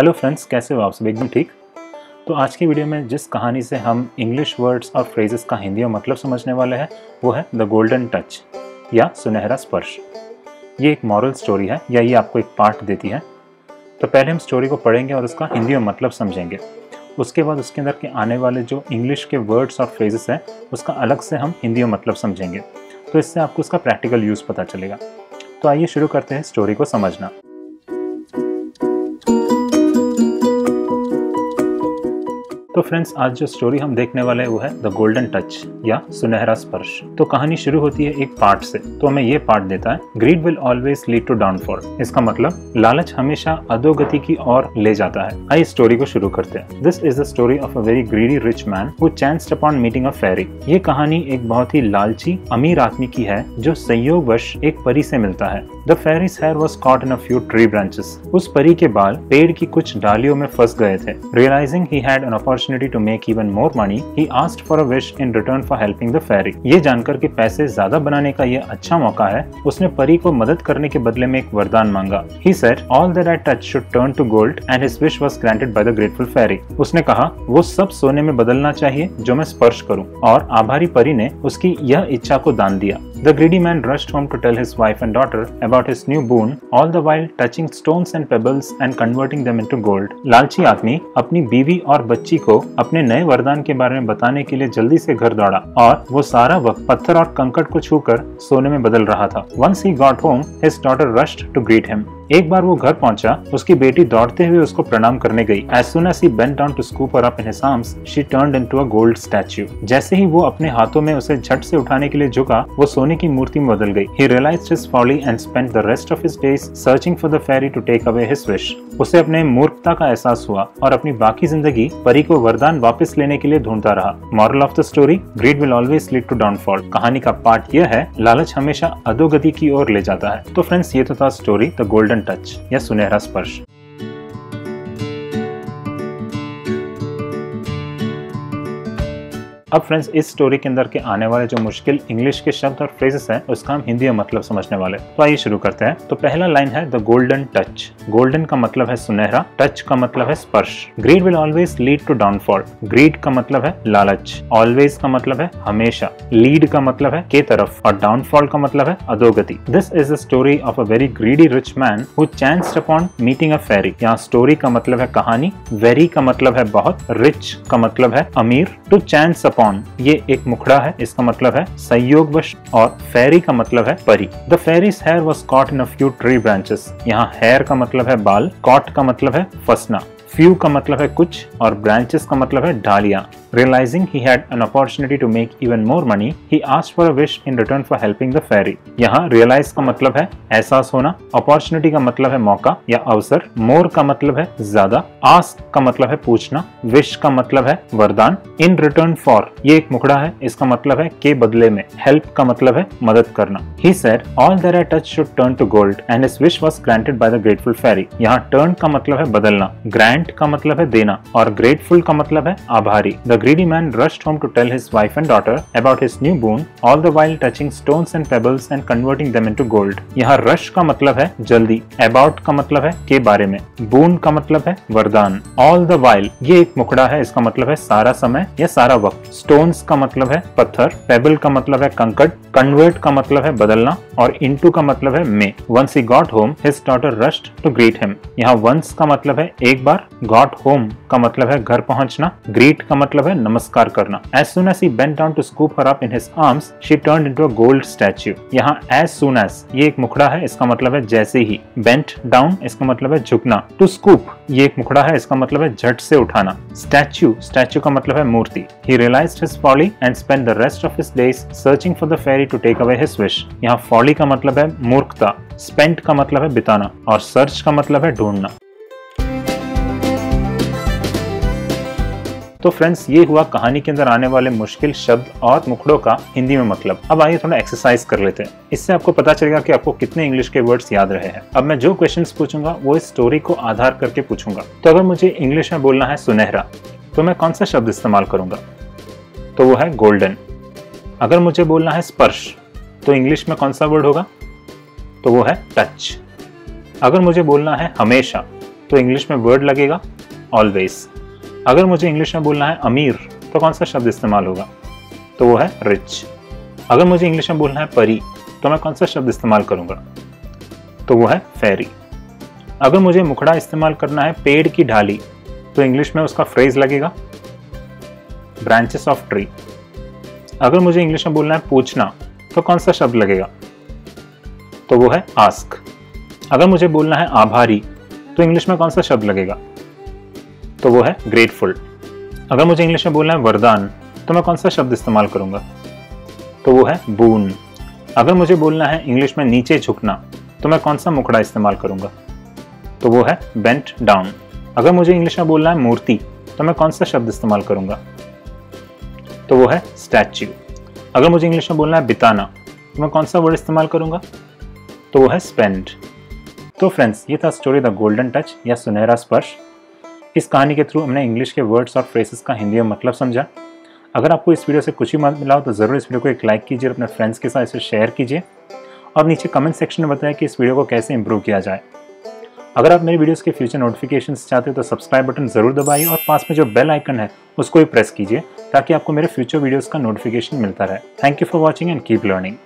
Hello friends कैसे हो आप सब? एकदम ठीक। तो आज की वीडियो में जिस कहानी से हम इंग्लिश वर्ड्स और फ्रेजेस का हिंदी में मतलब समझने वाले हैं, वो है द गोल्डन टच या सुनहरा स्पर्श। ये एक मॉरल स्टोरी है या ये आपको एक पार्ट देती है? तो पहले हम स्टोरी को पढ़ेंगे और उसका हिंदी में मतलब समझेंगे। उसके बाद उसके अंदर के आने वाले जो इंग्लिश के वर्ड्स और फ्रेजेस हैं, उसका अलग से हम हिंदी में मतलब समझेंगे। तो इससे आपको उसका प्रैक्टिकल यूज़ पता चलेगा। तो आइए शुरू करते हैं स्टोरी को समझना। तो फ्रेंड्स आज जो स्टोरी हम देखने वाले हैं, वो है द गोल्डन टच या सुनहरा स्पर्श। तो कहानी शुरू होती है एक पार्ट से। तो हमें ये पार्ट देता है greed will always lead to downfall इसका मतलब लालच हमेशा अधोगति की ओर ले जाता है। आइए स्टोरी को शुरू करते हैं। This is the story of a very greedy rich man who chanced upon meeting a fairy ये कहानी एक बहुत ही लालची, अमीर आदमी की है, जो संयोग संयोगवश एक परी से मिलता है। The fairy's hair was caught in a few tree branches उस परी के बाल पेड़ की कुछ डालियों में फंस गए थे। Realising he had an opportunity to make even more money, he asked for a wish in return for helping the fairy. ये जानकर कि पैसे ज़्यादा बनाने का ये अच्छा मौका है उसने परी को मदद करने के बदले में एक वरदान मांगा He said, all that I touch should turn to gold and his wish was granted by the grateful fairy. उसने कहा वो सब सोने में बदलना चाहिए जो मैं स्पर्श करूँ और आभारी परी ने उसकी यह इच्छा को दान दिया The greedy man rushed home to tell his wife and daughter about his new boon, all the while touching stones and pebbles and converting them into gold. लालची आदमी अपनी बीवी और बच्ची को अपने नए वरदान के बारे में बताने के लिए जल्दी से घर दौड़ा और वो सारा वक्त पत्थर और कंकड़ को छूकर सोने में बदल रहा था once he got home his daughter rushed to greet him एक बार वो घर पहुँचा, उसकी बेटी दौड़ते हुए उसको प्रणाम करने गई। As soon as he bent down to scoop her up in his a gold statue जैसे ही वो अपने हाथों में उसे झट से उठाने के लिए झुका, वो सोने की मूर्ति में बदल गई। He realised his folly and spend the rest of his days searching for the fairy to take away his wish उसे अपने मूर्खता का एहसास हुआ और अपनी बाकी ज़िंदगी परी को वरदान वापस लेने के लिए ढूंढता रहा। Moral of the story greed will always lead to downfall कहानी का पार्ट यह है, लालच हमेशा अधोगति की ओर ले जाता है। तो फ्रेंड्स ये तो था स्टोरी द गोल्डन टच या सुनहरा स्पर्श अब फ्रेंड्स इस स्टोरी के अंदर के आने वाले जो मुश्किल इंग्लिश के शब्द और फ्रेजेस हैं, उसका हम हिंदी में मतलब समझने वाले तो आइए शुरू करते हैं। तो पहला लाइन है द गोल्डन टच गोल्डन का मतलब है सुनहरा टच का मतलब है स्पर्श। Greed will always lead to downfall greed का मतलब है लालच। ऑलवेज का मतलब है हमेशा। लीड का मतलब है के तरफ़। और डाउनफॉल का मतलब है अधोगति। This is the story of a very greedy rich man who chanced upon meeting a fairy यहाँ स्टोरी का मतलब है कहानी। वेरी का मतलब है बहुत। रिच का मतलब है अमीर। टू चांस अपॉन अपॉन ये एक मुखड़ा है, इसका मतलब है संयोगवश और फेरी का मतलब है परी। The fairy's hair was caught in a few tree branches यहाँ हेयर का मतलब है बाल कॉट का मतलब है फसना। फ्यू का मतलब है कुछ और ब्रांचेस का मतलब है डालिया realising he had an opportunity to make even more money he asked for a wish in return for helping the fairy यहाँ रियलाइज़ का मतलब है एहसास होना अपॉर्चुनिटी का मतलब है मौका या अवसर मोर का मतलब है ज़्यादा आस्क का मतलब है पूछना विश का मतलब है वरदान इन रिटर्न फॉर ये एक मुखड़ा है इसका मतलब है के बदले में हेल्प का मतलब है मदद करना he said all that I touch should turn to gold and his wish was granted by the grateful fairy यहाँ टर्न का मतलब है बदलना ग्रैंड ग्रांट का मतलब है देना और ग्रेटफुल का मतलब है आभारी the greedy man rushed home to tell his wife and daughter about his new boon all the while touching stone and pebbles and converting them into gold यहाँ रश का मतलब है जल्दी अबाउट का मतलब है के बारे में बोन का मतलब है वरदान ऑल द वाइल ये एक मुखड़ा है इसका मतलब है सारा समय या सारा वक्त स्टोन का मतलब है पत्थर पेबल का मतलब है कंकट कन्वर्ट का मतलब है बदलना और इंटू का मतलब है मे once he got home his daughter rushed to greet him यहाँ वंस का मतलब है एक बार got होम का मतलब है घर पहुँचना, ग्रीट का मतलब है नमस्कार करना। As soon as he bent down to scoop her up in his arms she turn into a gold statue यहाँ एज सुन एज ये एक मुखड़ा है इसका मतलब है जैसे ही। बेंट डाउन इसका मतलब है झुकना। टू स्कूप ये एक मुखड़ा है इसका मतलब है झट से उठाना। स्टैच्यू स्टैच्यू का मतलब है मूर्ति। He realise his folly and spend the rest of his days searching for the fairy to take away his wish यहाँ फॉली का मतलब है मूर्खता। स्पेंट का मतलब है बिताना। और सर्च का मतलब है ढूंढना। तो फ्रेंड्स ये हुआ कहानी के अंदर आने वाले मुश्किल शब्द और मुखड़ों का हिंदी में मतलब। अब आइए थोड़ा एक्सरसाइज कर लेते हैं। इससे आपको पता चलेगा कि आपको कितने इंग्लिश के वर्ड्स याद रहे हैं। अब मैं जो क्वेश्चन पूछूँगा, वो इस स्टोरी को आधार करके पूछूँगा। तो अगर मुझे इंग्लिश में बोलना है सुनहरा तो मैं कौन सा शब्द इस्तेमाल करूँगा? तो वो है गोल्डन अगर मुझे बोलना है स्पर्श तो इंग्लिश में कौन सा वर्ड होगा? तो वो है टच अगर मुझे बोलना है हमेशा तो इंग्लिश में वर्ड लगेगा ऑलवेज अगर मुझे इंग्लिश में बोलना है अमीर तो कौन सा शब्द इस्तेमाल होगा? तो वो है रिच अगर मुझे इंग्लिश में बोलना है परी तो मैं कौन सा शब्द इस्तेमाल करूँगा? तो वो है फेरी अगर मुझे मुखड़ा इस्तेमाल करना है पेड़ की ढाली तो इंग्लिश में उसका फ्रेज लगेगा ब्रांचेस ऑफ़ ट्री अगर मुझे इंग्लिश में बोलना है पूछना तो कौन सा शब्द लगेगा? तो वो है आस्क अगर मुझे बोलना है आभारी तो इंग्लिश में कौन सा शब्द लगेगा? तो वो है ग्रेटफुल अगर मुझे इंग्लिश में बोलना है वरदान तो मैं कौन सा शब्द इस्तेमाल करूँगा? तो वो है बून अगर मुझे बोलना है इंग्लिश में नीचे झुकना तो मैं कौन सा मुखड़ा इस्तेमाल करूँगा? तो वो है बेंट डाउन अगर मुझे इंग्लिश में बोलना है मूर्ति तो मैं कौन सा शब्द इस्तेमाल करूँगा? तो वो है स्टैच्यू अगर मुझे इंग्लिश में बोलना है बिताना तो मैं कौन सा वर्ड इस्तेमाल करूँगा? तो वो है स्पेंड तो फ्रेंड्स ये था स्टोरी द गोल्डन टच या सुनहरा स्पर्श. इस कहानी के थ्रू हमने इंग्लिश के वर्ड्स और फ्रेसेस का हिंदी में मतलब समझा। अगर आपको इस वीडियो से कुछ ही मदद मिला हो तो ज़रूर इस वीडियो को एक लाइक कीजिए अपने फ्रेंड्स के साथ इसे शेयर कीजिए। और नीचे कमेंट सेक्शन में बताएँ कि इस वीडियो को कैसे इंप्रूव किया जाए। अगर आप मेरी वीडियोस के फ्यूचर नोटिफिकेशन चाहते हो तो सब्सक्राइब बटन ज़रूर दबाइए और पास में जो बेल आइकन है, उसको भी प्रेस कीजिए, ताकि आपको मेरे फ्यूचर वीडियोस का नोटिफिकेशन मिलता रहे। Thank you for watching and keep learning